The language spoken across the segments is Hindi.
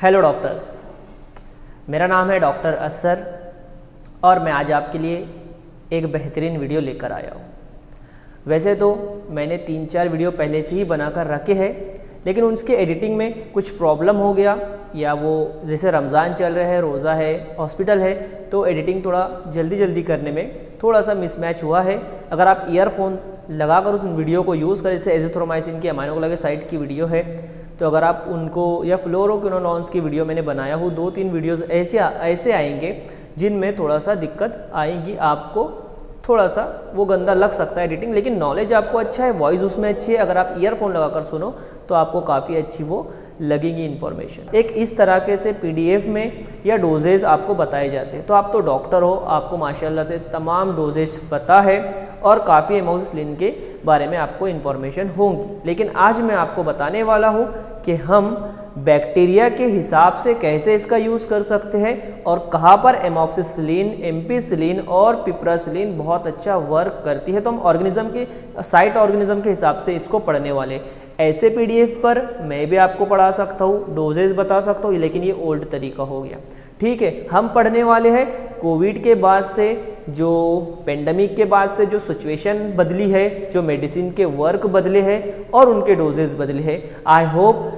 हेलो डॉक्टर्स मेरा नाम है डॉक्टर असर और मैं आज आपके लिए एक बेहतरीन वीडियो लेकर आया हूँ। वैसे तो मैंने तीन चार वीडियो पहले से ही बनाकर रखे हैं, लेकिन उसके एडिटिंग में कुछ प्रॉब्लम हो गया या वो जैसे रमज़ान चल रहा है, रोज़ा है, हॉस्पिटल है तो एडिटिंग थोड़ा जल्दी जल्दी करने में थोड़ा सा मिसमैच हुआ है। अगर आप ईयरफोन लगाकर उस वीडियो को यूज़ करें, जैसे एजिथ्रोमाइसिन की अमाइनो लगे साइड की वीडियो है तो अगर आप उनको या फ्लोरोक्विनोलॉन्स की वीडियो मैंने बनाया हो, दो तीन वीडियोज़ ऐसे ऐसे आएँगे जिनमें थोड़ा सा दिक्कत आएगी आपको थोड़ा सा वो गंदा लग सकता है एडिटिंग लेकिन नॉलेज आपको अच्छा है वॉइस उसमें अच्छी है, अगर आप ईयरफोन लगाकर सुनो तो आपको काफ़ी अच्छी वो लगेगी इन्फॉर्मेशन एक इस तरह के से पीडीएफ में या डोजेज आपको बताए जाते हैं। तो आप तो डॉक्टर हो, आपको माशाल्लाह से तमाम डोजेज पता है और काफ़ी एमोजिसलिन के बारे में आपको इन्फॉर्मेशन होंगी। लेकिन आज मैं आपको बताने वाला हूँ कि हम बैक्टीरिया के हिसाब से कैसे इसका यूज़ कर सकते हैं और कहाँ पर एमोक्सिसलिन, एम्पीसिलिन और पिप्रासिलिन बहुत अच्छा वर्क करती है। तो हम ऑर्गेनिज्म के साइट ऑर्गेनिज्म के हिसाब से इसको पढ़ने वाले ऐसे पीडीएफ पर मैं भी आपको पढ़ा सकता हूँ डोजेज बता सकता हूँ, लेकिन ये ओल्ड तरीका हो गया। ठीक है, हम पढ़ने वाले हैं कोविड के बाद से, जो पेंडेमिक के बाद से जो सिचुएशन बदली है, जो मेडिसिन के वर्क बदले हैं और उनके डोजेज बदले हैं। आई होप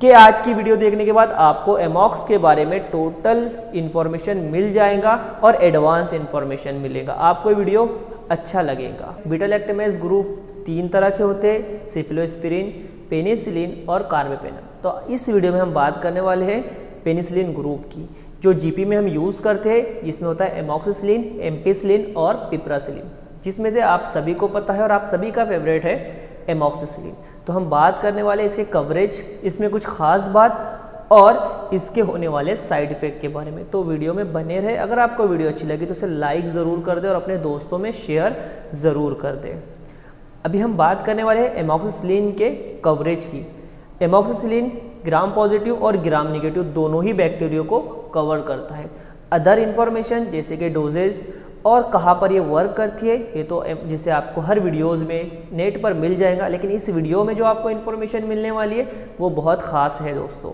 के आज की वीडियो देखने के बाद आपको एमॉक्स के बारे में टोटल इन्फॉर्मेशन मिल जाएगा और एडवांस इन्फॉर्मेशन मिलेगा। आपको वीडियो अच्छा लगेगा। बीटल ग्रुप तीन तरह के होते हैं सिफिलोस्पिरिन पेनिसिलिन और कार्बेपेनम तो इस वीडियो में हम बात करने वाले हैं पेनिसिलिन ग्रुप की। जो जीपी में हम यूज़ करते हैं, जिसमें होता है एमोक्सिसिलिन एम्पिसिलिन और पिप्रासिलिन जिसमें से आप सभी को पता है और आप सभी का फेवरेट है एमोक्सिसिलिन तो हम बात करने वाले इसके कवरेज इसमें कुछ खास बात और इसके होने वाले साइड इफ़ेक्ट के बारे में। तो वीडियो में बने रहे। अगर आपको वीडियो अच्छी लगी तो उसे लाइक ज़रूर कर दें और अपने दोस्तों में शेयर ज़रूर कर दें। अभी हम बात करने वाले हैं एमोक्सिसिलिन के कवरेज की। एमोक्सिसिलिन ग्राम पॉजिटिव और ग्राम नेगेटिव दोनों ही बैक्टीरिया को कवर करता है। अदर इन्फॉर्मेशन जैसे कि डोजेज और कहाँ पर ये वर्क करती है, ये तो जैसे आपको हर वीडियोज़ में नेट पर मिल जाएगा, लेकिन इस वीडियो में जो आपको इन्फॉर्मेशन मिलने वाली है, वो बहुत ख़ास है दोस्तों।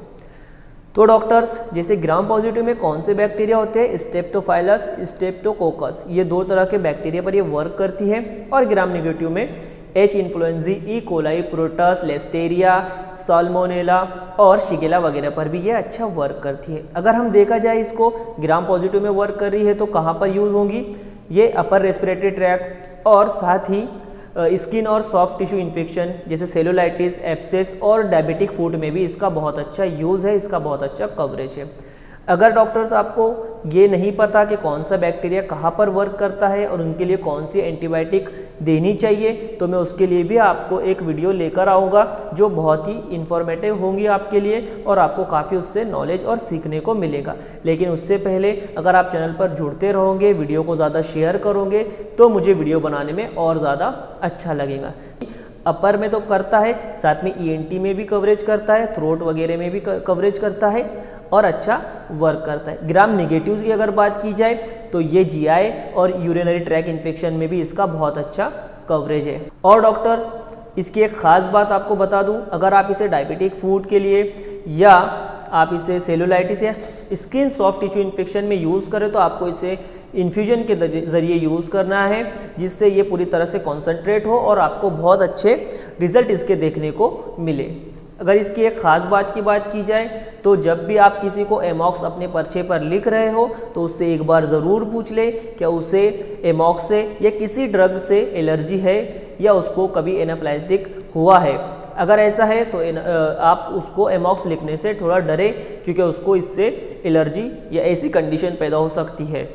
तो डॉक्टर्स जैसे ग्राम पॉजिटिव में कौन से बैक्टीरिया होते हैं? स्टेप्टोफाइलस स्टेप्टोकोकस ये दो तरह के बैक्टीरिया पर ये वर्क करती है, और ग्राम नेगेटिव में H influenzae E coli Proteus Listeria Salmonella और शिगेला वगैरह पर भी ये अच्छा वर्क करती है। अगर हम देखा जाए इसको ग्राम पॉजिटिव में वर्क कर रही है तो कहाँ पर यूज़ होंगी? ये अपर रेस्पिरेटरी ट्रैक और साथ ही स्किन और सॉफ्ट टिश्यू इन्फेक्शन जैसे सेलुलाइटिस एप्सेस और डायबिटिक फ़ूड में भी इसका बहुत अच्छा यूज़ है, इसका बहुत अच्छा कवरेज है। अगर डॉक्टर्स आपको ये नहीं पता कि कौन सा बैक्टीरिया कहाँ पर वर्क करता है और उनके लिए कौन सी एंटीबायोटिक देनी चाहिए तो मैं उसके लिए भी आपको एक वीडियो लेकर आऊँगा जो बहुत ही इन्फॉर्मेटिव होंगी आपके लिए और आपको काफ़ी उससे नॉलेज और सीखने को मिलेगा। लेकिन उससे पहले अगर आप चैनल पर जुड़ते रहोगे वीडियो को ज़्यादा शेयर करोगे तो मुझे वीडियो बनाने में और ज़्यादा अच्छा लगेगा। अपर में तो करता है, साथ में ई e में भी कवरेज करता है थ्रोट वगैरह में भी कवरेज करता है। और अच्छा वर्क करता है। ग्राम निगेटिव्स की अगर बात की जाए तो ये जीआई और यूरिनरी ट्रैक इन्फेक्शन में भी इसका बहुत अच्छा कवरेज है। और डॉक्टर्स इसकी एक ख़ास बात आपको बता दूँ, अगर आप इसे डायबिटिक फ़ूड के लिए या आप इसे सेलुलाइटिस या स्किन सॉफ्ट टिश्यू इन्फेक्शन में यूज़ करें तो आपको इसे इन्फ्यूजन के ज़रिए यूज़ करना है, जिससे ये पूरी तरह से कॉन्सेंट्रेट हो और आपको बहुत अच्छे रिज़ल्ट इसके देखने को मिले। अगर इसकी एक ख़ास बात की बात की जाए तो जब भी आप किसी को एमॉक्स अपने पर्चे पर लिख रहे हो तो उससे एक बार ज़रूर पूछ ले, क्या उसे एमॉक्स से या किसी ड्रग से एलर्जी है या उसको कभी एनाफ्लाइटिक हुआ है। अगर ऐसा है तो आप उसको एमॉक्स लिखने से थोड़ा डरे, क्योंकि उसको इससे एलर्जी या ऐसी कंडीशन पैदा हो सकती है।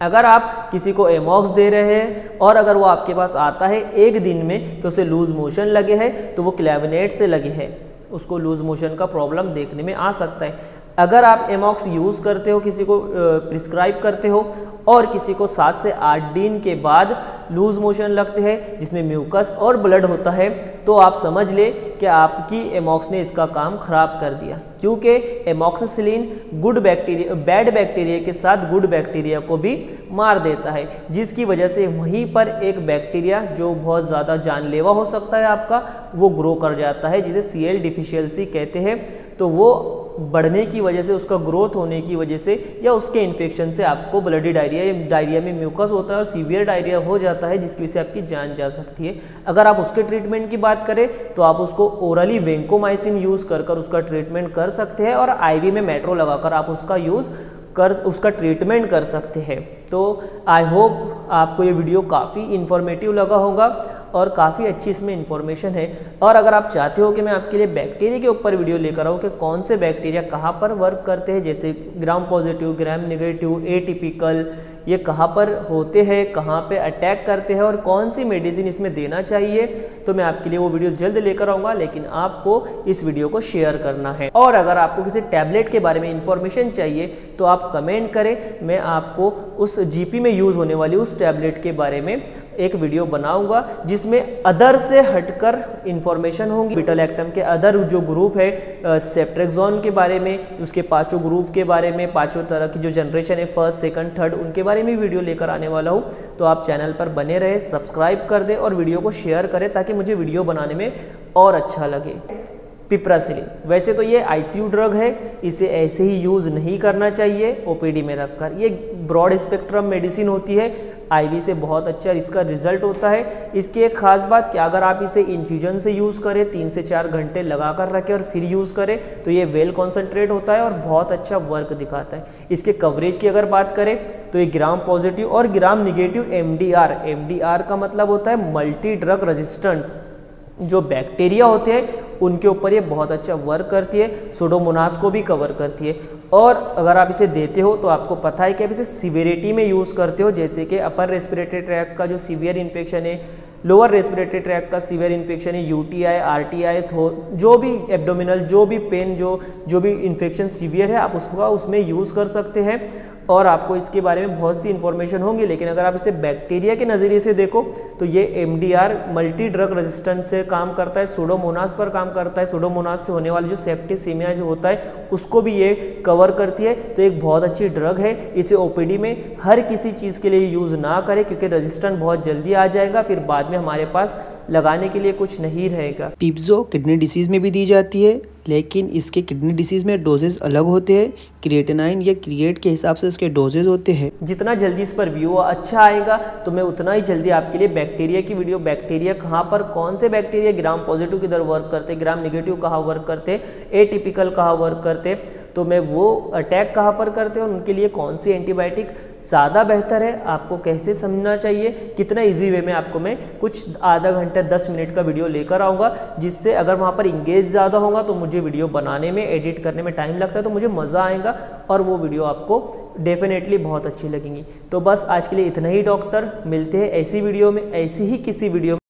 अगर आप किसी को एमॉक्स दे रहे हैं और अगर वो आपके पास आता है एक दिन में कि उसे लूज मोशन लगे है तो वो क्लेबिनेट से लगे है। उसको लूज मोशन का प्रॉब्लम देखने में आ सकता है। अगर आप एमॉक्स यूज़ करते हो, किसी को प्रिस्क्राइब करते हो और किसी को सात से आठ दिन के बाद लूज मोशन लगते हैं, जिसमें म्यूकस और ब्लड होता है तो आप समझ ले कि आपकी एमॉक्स ने इसका काम ख़राब कर दिया। क्योंकि amoxicillin good bacteria bad bacteria के साथ गुड बैक्टीरिया को भी मार देता है, जिसकी वजह से वहीं पर एक बैक्टीरिया जो बहुत ज़्यादा जानलेवा हो सकता है आपका, वो ग्रो कर जाता है, जिसे सी एल कहते हैं। तो वो बढ़ने की वजह से, उसका ग्रोथ होने की वजह से या उसके इन्फेक्शन से आपको ब्लडी डायरिया डायरिया में म्यूकस होता है और सीवियर डायरिया हो जाता है, जिसकी वजह से आपकी जान जा सकती है। अगर आप उसके ट्रीटमेंट की बात करें तो आप उसको ओरली वेंकोमाइसिन यूज़ कर कर उसका ट्रीटमेंट कर सकते हैं और आईवी में मेट्रो लगाकर आप उसका यूज़ कर, उसका ट्रीटमेंट कर सकते हैं। तो आई होप आपको ये वीडियो काफ़ी इन्फॉर्मेटिव लगा होगा। और काफ़ी अच्छी इसमें इन्फॉर्मेशन है। और अगर आप चाहते हो कि मैं आपके लिए बैक्टीरिया के ऊपर वीडियो लेकर आऊँ कि कौन से बैक्टीरिया कहाँ पर वर्क करते हैं, जैसे gram positive gram negative atypical ये कहाँ पर होते हैं, कहाँ पे अटैक करते हैं और कौन सी मेडिसिन इसमें देना चाहिए तो मैं आपके लिए वो वीडियो जल्द लेकर आऊँगा, लेकिन आपको इस वीडियो को शेयर करना है। और अगर आपको किसी टैबलेट के बारे में इंफॉर्मेशन चाहिए तो आप कमेंट करें, मैं आपको उस जीपी में यूज़ होने वाली उस टैबलेट के बारे में एक वीडियो बनाऊँगा, जिसमें अदर से हटकर इंफॉर्मेशन होंगी। बिटल एक्टम के अदर जो ग्रुप है सेप्ट्रेक्जोन के बारे में, उसके पाँचों ग्रुप के बारे में, पाँचों तरह की जो जनरेशन है फ़र्स्ट सेकंड थर्ड उनके बारे में वीडियो लेकर आने वाला हूँ। तो आप चैनल पर बने रहे, सब्सक्राइब कर दे और वीडियो को शेयर करें ताकि मुझे वीडियो बनाने में और अच्छा लगे। पिप्रासिलिन। वैसे तो ये आईसीयू ड्रग है, इसे ऐसे ही यूज़ नहीं करना चाहिए ओपीडी में रखकर। ये ब्रॉड स्पेक्ट्रम मेडिसिन होती है आईवी से बहुत अच्छा इसका रिज़ल्ट होता है। इसकी एक खास बात कि अगर आप इसे इन्फ्यूजन से यूज़ करें, तीन से चार घंटे लगा कर रखें और फिर यूज़ करें तो ये वेल कॉन्सेंट्रेट होता है और बहुत अच्छा वर्क दिखाता है। इसके कवरेज की अगर बात करें तो ये ग्राम पॉजिटिव और ग्राम निगेटिव एम डी का मतलब होता है मल्टी ड्रग रजिस्टेंस जो बैक्टीरिया होते हैं, उनके ऊपर ये बहुत अच्छा वर्क करती है सोडोमोनास को भी कवर करती है। और अगर आप इसे देते हो तो आपको पता है कि आप इसे सीवियरिटी में यूज़ करते हो, जैसे कि अपर रेस्पिरेटरी ट्रैक का जो सीवियर इन्फेक्शन है लोअर रेस्पिरेटरी ट्रैक का सीवियर इन्फेक्शन है यूटीआई आरटीआई जो भी एब्डोमिनल जो भी पेन जो जो भी इन्फेक्शन सीवियर है, आप उसका, उसमें यूज़ कर सकते हैं। और आपको इसके बारे में बहुत सी इन्फॉर्मेशन होंगी, लेकिन अगर आप इसे बैक्टीरिया के नज़रिए से देखो तो ये एमडीआर मल्टी ड्रग रेजिस्टेंट से काम करता है सोडोमोनास पर काम करता है। सोडोमोनास से होने वाली जो सेप्टिसीमिया जो होता है, उसको भी ये कवर करती है। तो एक बहुत अच्छी ड्रग है। इसे ओपीडी में हर किसी चीज़ के लिए यूज़ ना करें, क्योंकि रजिस्टेंट बहुत जल्दी आ जाएगा। फिर बाद में हमारे पास लगाने के लिए कुछ नहीं रहेगा। पिप्जो किडनी डिसीज़ में भी दी जाती है लेकिन इसके किडनी डिसीज़ में डोजेज अलग होते हैं। क्रिएटिनाइन या क्रिएट के हिसाब से इसके डोजेज होते हैं। जितना जल्दी इस पर व्यू अच्छा आएगा तो मैं उतना ही जल्दी आपके लिए बैक्टीरिया की वीडियो बैक्टीरिया कहाँ पर कौन से बैक्टीरिया ग्राम पॉजिटिव किधर वर्क करते ग्राम निगेटिव कहाँ वर्क करते ए टिपिकल कहाँ वर्क करते तो मैं वो अटैक कहाँ पर करते हैं और उनके लिए कौन सी एंटीबायोटिक ज़्यादा बेहतर है? आपको कैसे समझना चाहिए? कितना इजी वे में आपको मैं कुछ आधा घंटा, दस मिनट का वीडियो लेकर आऊँगा, जिससे अगर वहाँ पर इंगेज ज़्यादा होगा तो मुझे वीडियो बनाने में एडिट करने में टाइम लगता है तो मुझे मज़ा आएगा और वो वीडियो आपको डेफिनेटली बहुत अच्छी लगेंगी। तो बस आज के लिए इतना ही डॉक्टर मिलते हैं ऐसी वीडियो में, ऐसी ही किसी वीडियो